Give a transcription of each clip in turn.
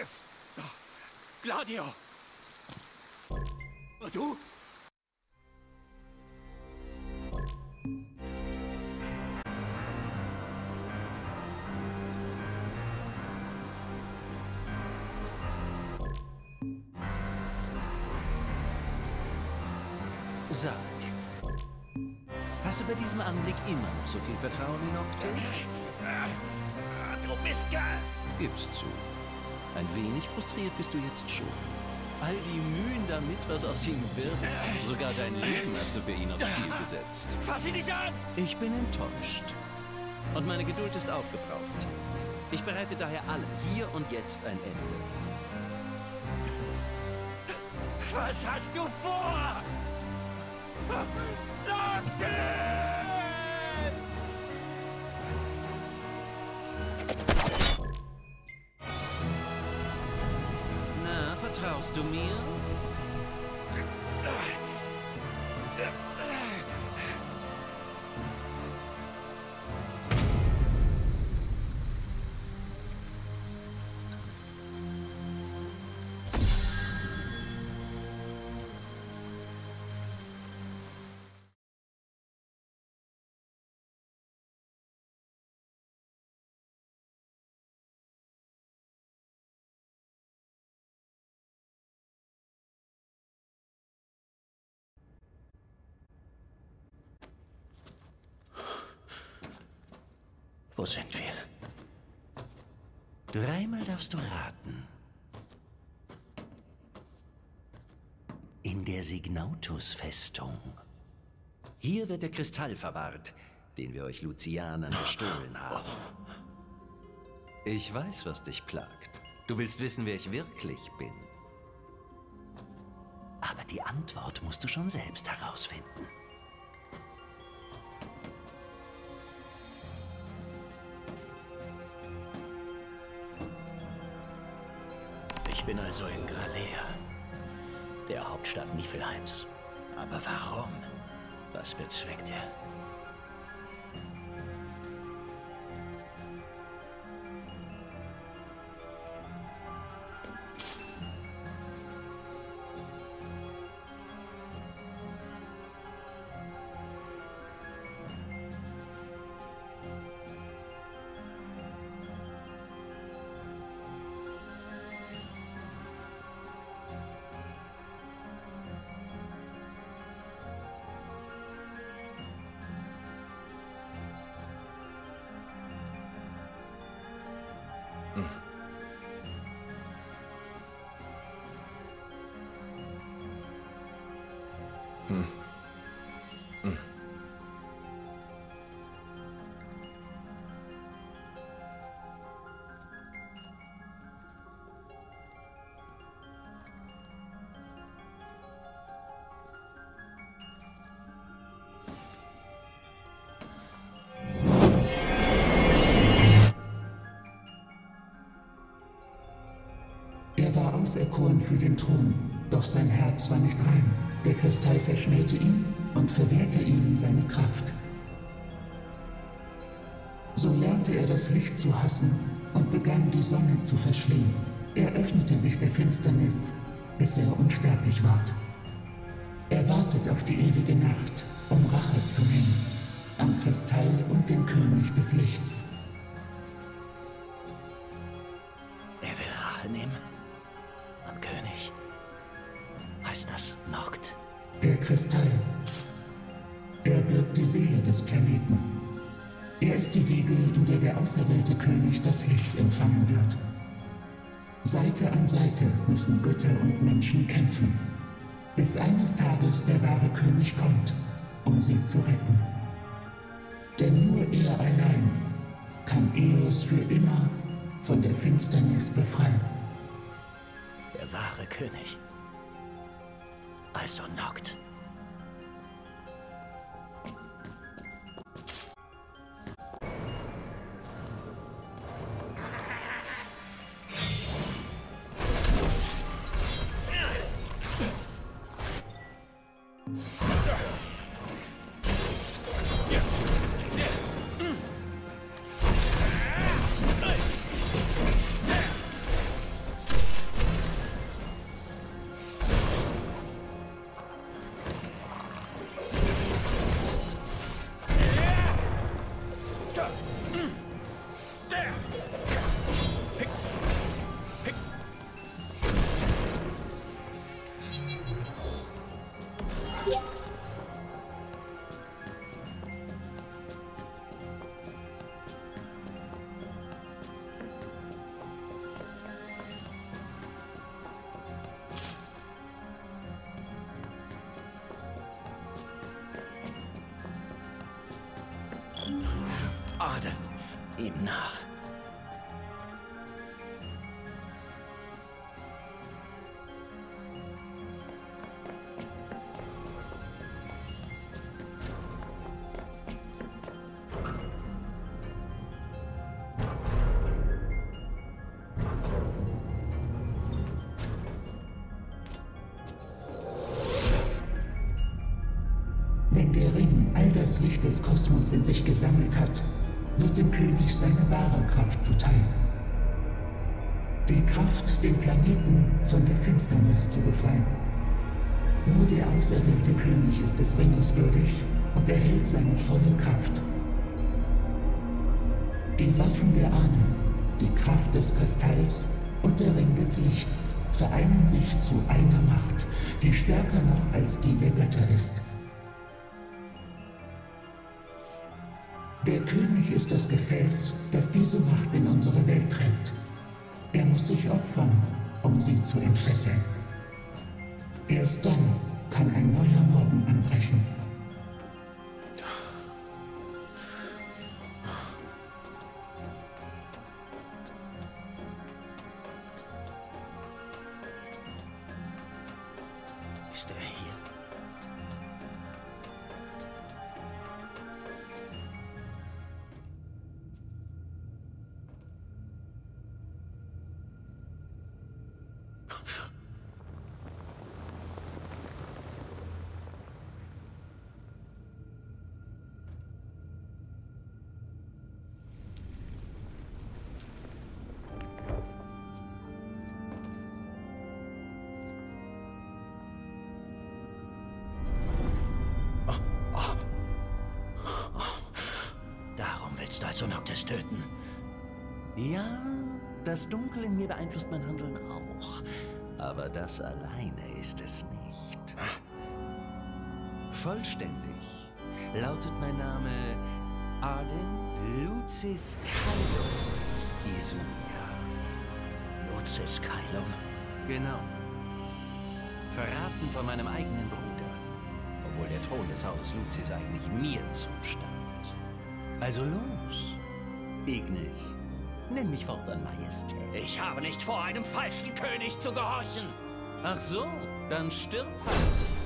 es! Gladio! Und du? Sag, hast du bei diesem Anblick immer noch so viel Vertrauen in Octave? Du bist geil! Gib's zu. Ein wenig frustriert bist du jetzt schon. All die Mühen damit, was aus ihm wird. Sogar dein Leben hast du für ihn aufs Spiel gesetzt. Fass ihn nicht an! Ich bin enttäuscht. Und meine Geduld ist aufgebraucht. Ich bereite daher alle hier und jetzt ein Ende. Was hast du vor? Noctis! Na, vertraust du Wo sind wir? Dreimal darfst du raten. In der Signautus-Festung. Hier wird der Kristall verwahrt, den wir euch Lucianern gestohlen haben. Ich weiß, was dich plagt. Du willst wissen, wer ich wirklich bin. Aber die Antwort musst du schon selbst herausfinden. Also in Gralea, der Hauptstadt Niflheims. Aber warum? Was bezweckt er? Er war auserkoren für den Thron, doch sein Herz war nicht rein. Der Kristall verschmähte ihn und verwehrte ihm seine Kraft. So lernte er das Licht zu hassen und begann die Sonne zu verschlingen. Er öffnete sich der Finsternis, bis er unsterblich ward. Er wartet auf die ewige Nacht, um Rache zu nehmen, am Kristall und dem König des Lichts. Er will Rache nehmen? Der Kristall. Er birgt die Seele des Planeten. Er ist die Wiege, in der der auserwählte König das Licht empfangen wird. Seite an Seite müssen Götter und Menschen kämpfen, bis eines Tages der wahre König kommt, um sie zu retten. Denn nur er allein kann Eos für immer von der Finsternis befreien. Der wahre König. Also Noct. Arden, ihm nach. Wird dem König seine wahre Kraft zuteil. Die Kraft, den Planeten von der Finsternis zu befreien. Nur der auserwählte König ist des Ringes würdig und erhält seine volle Kraft. Die Waffen der Ahnen, die Kraft des Kristalls und der Ring des Lichts vereinen sich zu einer Macht, die stärker noch als die der Götter ist. Der König ist das Gefäß, das diese Macht in unsere Welt trägt. Er muss sich opfern, um sie zu entfesseln. Erst dann kann ein neuer Morgen anbrechen. Ist er hier? Willst also Noctis töten? Ja, das Dunkel in mir beeinflusst mein Handeln auch. Aber das alleine ist es nicht. Vollständig lautet mein Name Arden Lucis Kylum Isunia. Lucis Kylum. Genau. Verraten von meinem eigenen Bruder. Obwohl der Thron des Hauses Lucis eigentlich mir zustand. Also los, Ignis. Nenn mich fortan Majestät. Ich habe nicht vor, einem falschen König zu gehorchen. Ach so, dann stirb halt.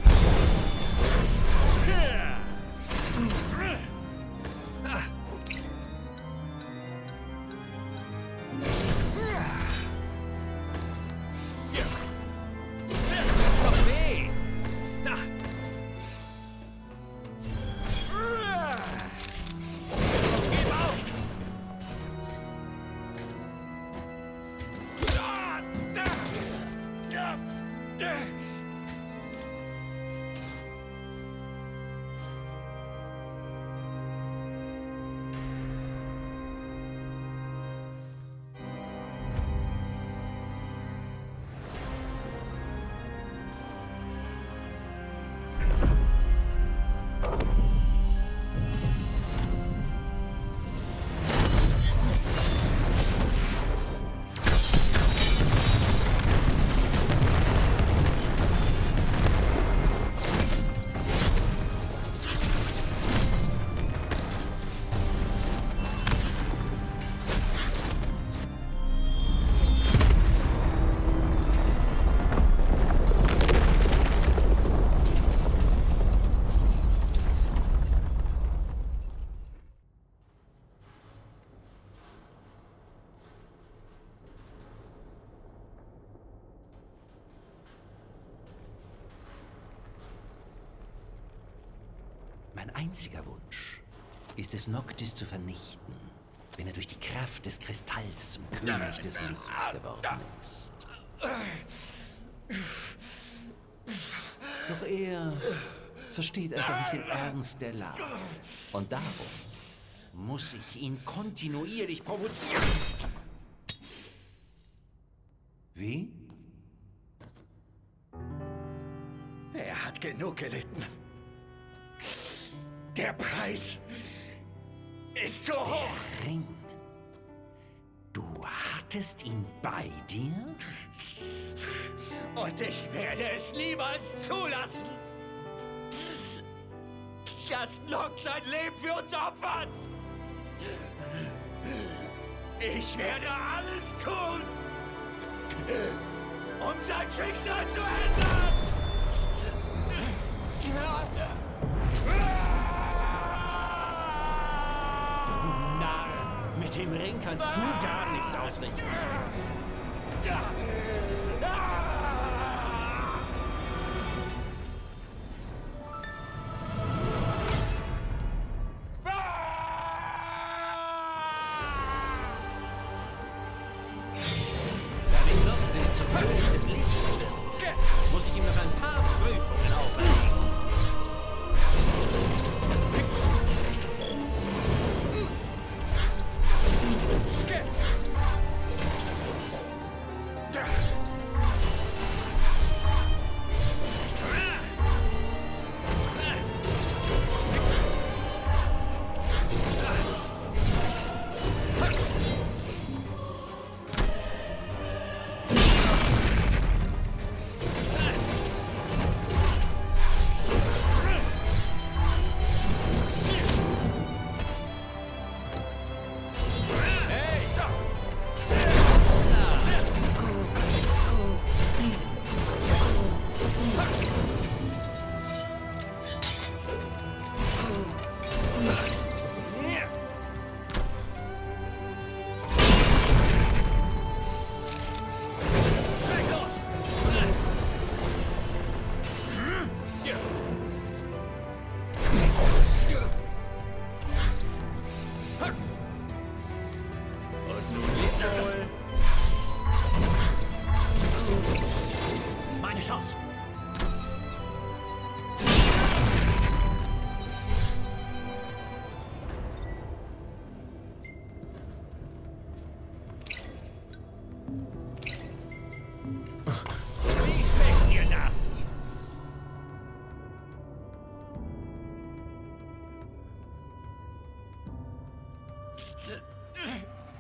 Einziger Wunsch ist es, Noctis zu vernichten, wenn er durch die Kraft des Kristalls zum König des Lichts geworden ist. Doch er versteht einfach nicht den Ernst der Lage. Und darum muss ich ihn kontinuierlich provozieren. Wie? Er hat genug gelitten. Der Preis ist zu hoch. Der Ring. Du hattest ihn bei dir? Und ich werde es niemals zulassen, dass Nock sein Leben für uns opfert. Ich werde alles tun, um sein Schicksal zu ändern. Dem Ring kannst du gar nichts ausrichten.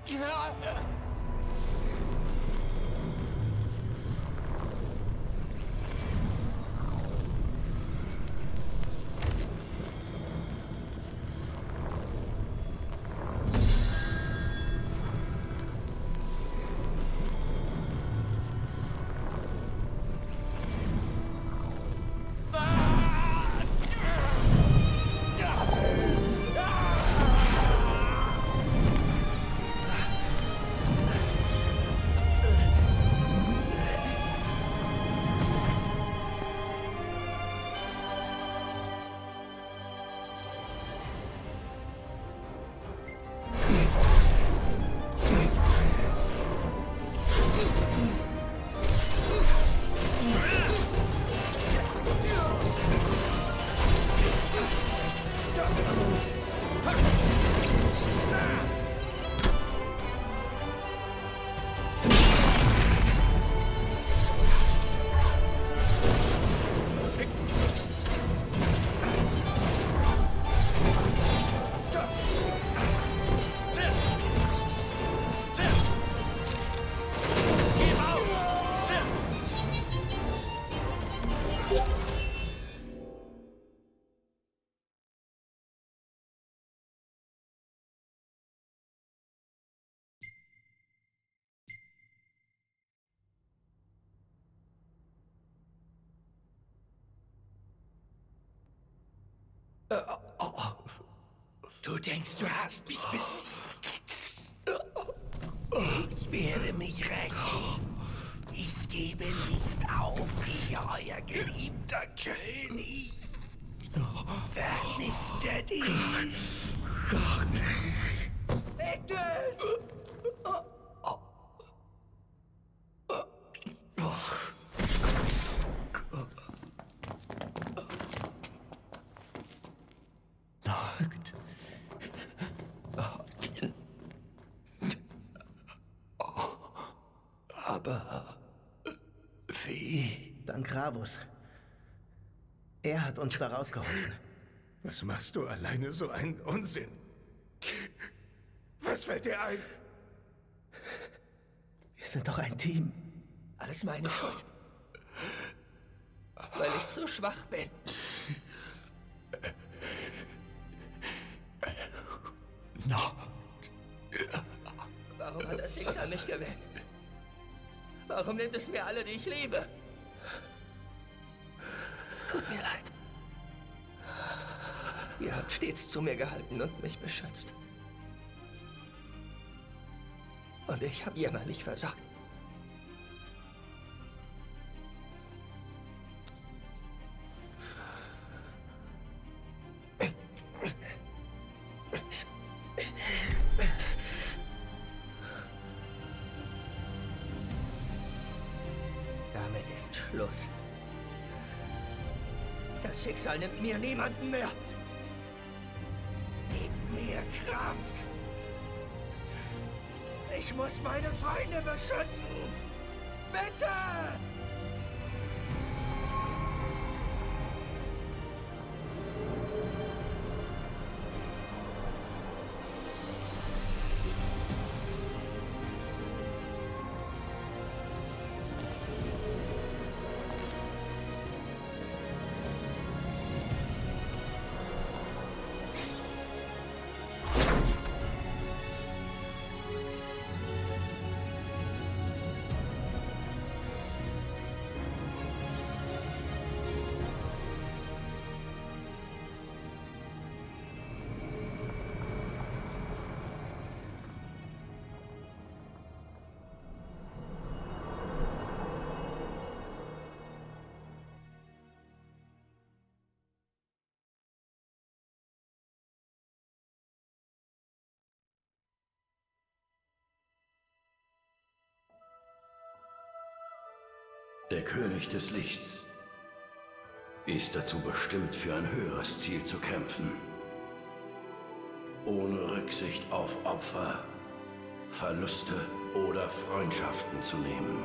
Gib Du denkst, du hast mich besiegt. Ich werde mich rächen. Ich gebe nicht auf, ich, euer geliebter König. Vernichtet ihn. Agnes! Aber wie? Dank Ravus. Er hat uns da rausgeholfen. Was machst du alleine so einen Unsinn? Was fällt dir ein? Wir sind doch ein Team. Alles meine Schuld. Weil ich zu schwach bin. Not. Warum hat das Schicksal mich gewählt? Warum nimmt es mir alle, die ich liebe? Tut mir leid. Ihr habt stets zu mir gehalten und mich beschützt. Und ich habe jämmerlich versagt. Schicksal nimmt mir niemanden mehr. Gib mir Kraft. Ich muss meine Freunde beschützen. Bitte! Der König des Lichts ist dazu bestimmt, für ein höheres Ziel zu kämpfen. Ohne Rücksicht auf Opfer, Verluste oder Freundschaften zu nehmen.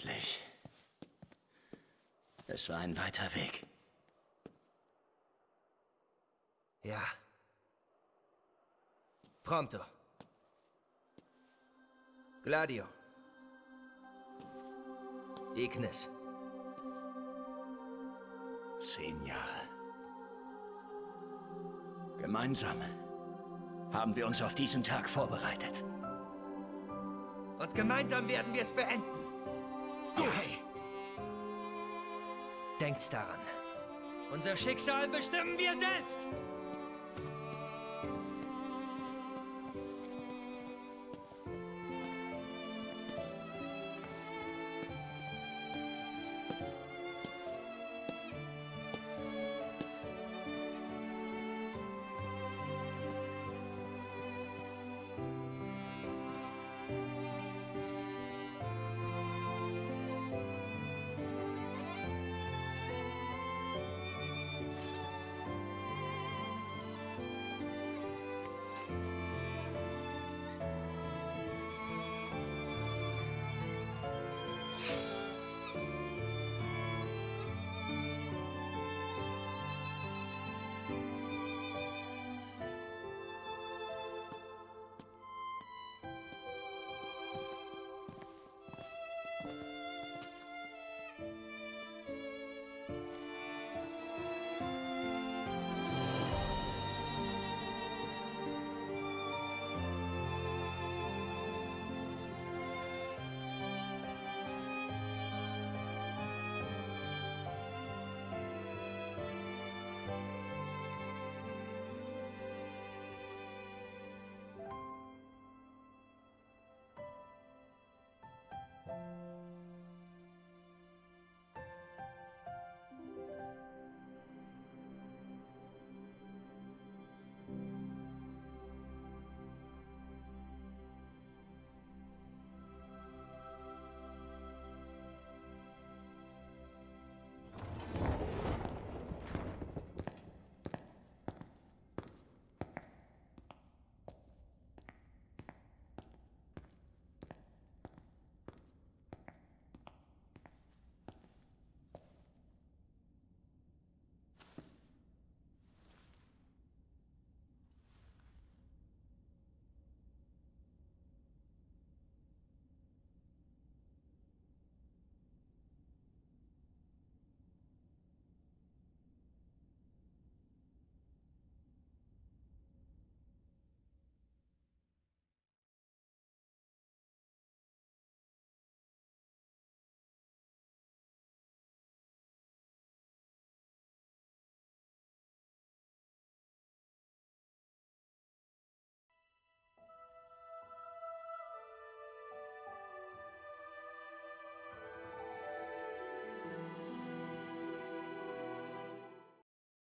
Endlich. Es war ein weiter Weg. Ja. Prompto. Gladio. Ignis. Zehn Jahre. Gemeinsam haben wir uns auf diesen Tag vorbereitet. Und gemeinsam werden wir es beenden. Gut. Denkt daran. Unser Schicksal bestimmen wir selbst.